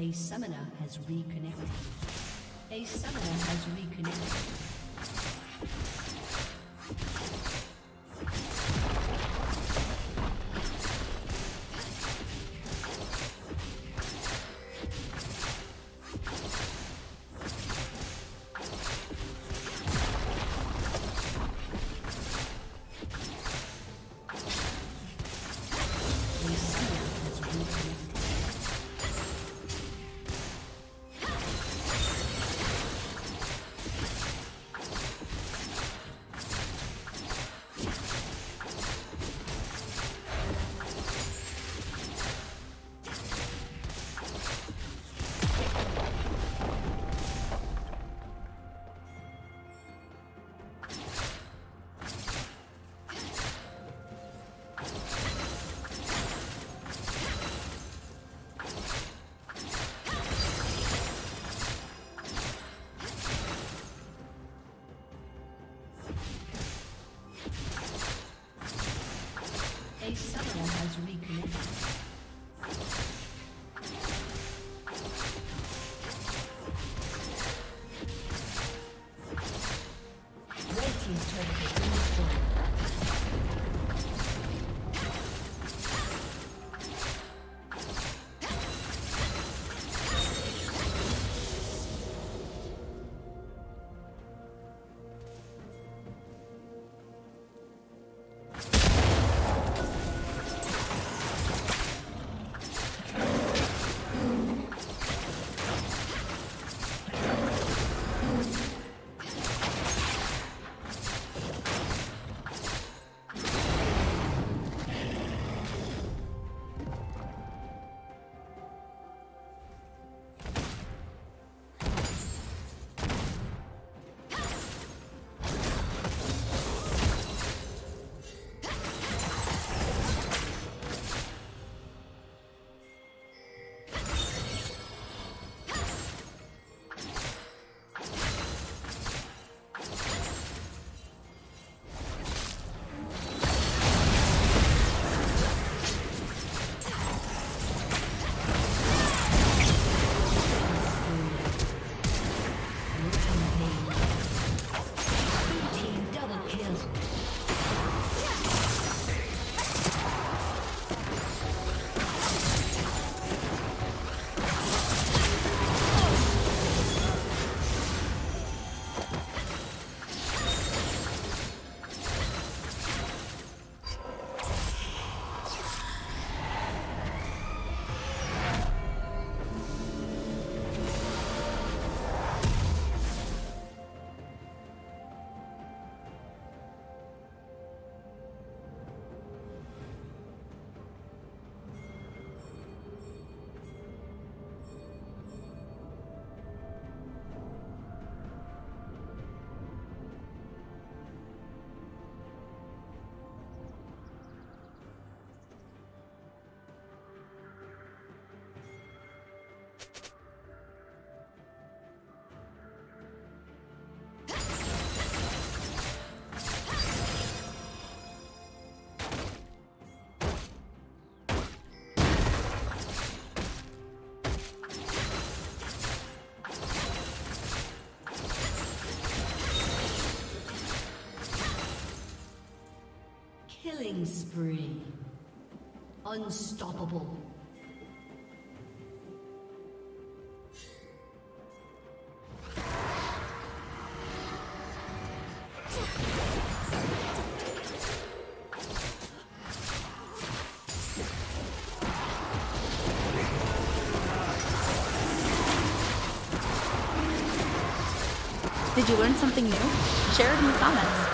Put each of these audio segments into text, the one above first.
A summoner has reconnected. A summoner has reconnected. A summoner has reconnected. Killing spree. Unstoppable. Did you learn something new? Share it in the comments.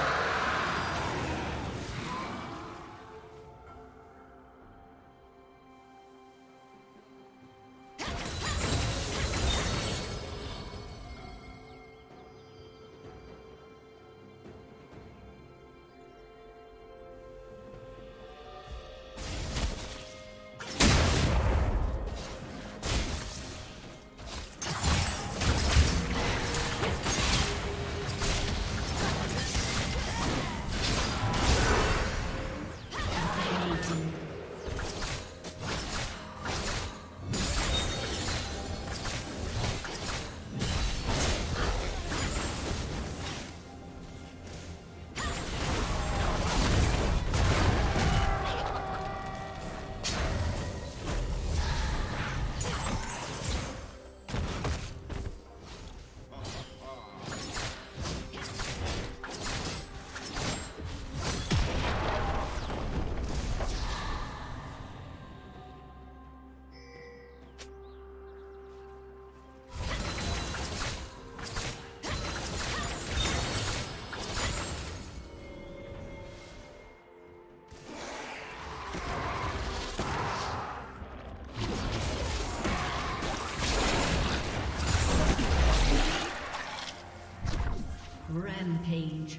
Rampage.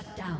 Shut down.